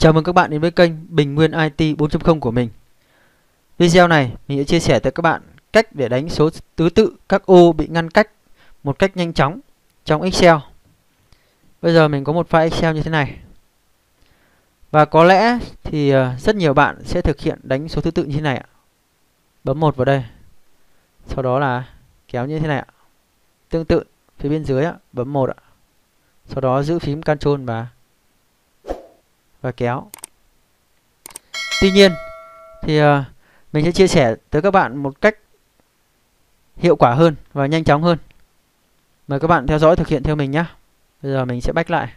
Chào mừng các bạn đến với kênh Bình Nguyên IT 4.0 của mình. Video này mình sẽ chia sẻ tới các bạn cách để đánh số thứ tự các ô bị ngăn cách một cách nhanh chóng trong Excel. Bây giờ mình có một file Excel như thế này. Và có lẽ thì ờ, rất nhiều bạn sẽ thực hiện đánh số thứ tự như thế này ạ. Bấm một vào đây. Sau đó là kéo như thế này ạ. Tương tự phía bên dưới ạ, bấm một ạ. Sau đó giữ phím Ctrl và và kéo. Tuy nhiên, thì ờ, mình sẽ chia sẻ tới các bạn một cách hiệu quả hơn và nhanh chóng hơn. Mời các bạn theo dõi thực hiện theo mình nhé. Bây giờ mình sẽ bách lại.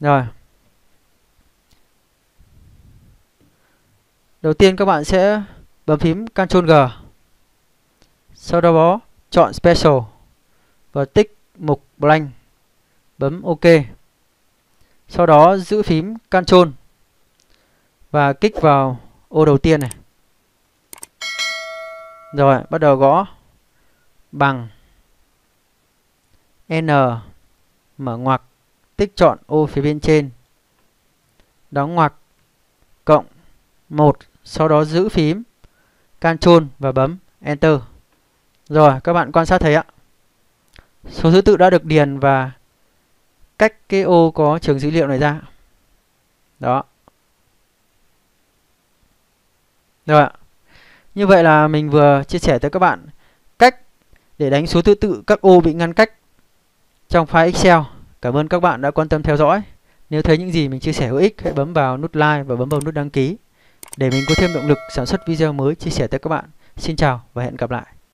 Rồi. Đầu tiên các bạn sẽ bấm phím Ctrl G. Sau đó chọn Special và tích mục Blank bấm OK. Sau đó giữ phím Ctrl và kích vào ô đầu tiên này. Rồi, bắt đầu gõ bằng N mở ngoặc tích chọn ô phía bên trên. Đóng ngoặc cộng 1, sau đó giữ phím Ctrl và bấm Enter. Rồi, các bạn quan sát thấy ạ. Số thứ tự đã được điền và cách cái ô có trường dữ liệu này ra. Đó. Rồi ạ. Như vậy là mình vừa chia sẻ tới các bạn cách để đánh số thứ tự các ô bị ngăn cách trong file Excel. Cảm ơn các bạn đã quan tâm theo dõi. Nếu thấy những gì mình chia sẻ hữu ích, hãy bấm vào nút like và bấm vào nút đăng ký để mình có thêm động lực sản xuất video mới chia sẻ tới các bạn. Xin chào và hẹn gặp lại.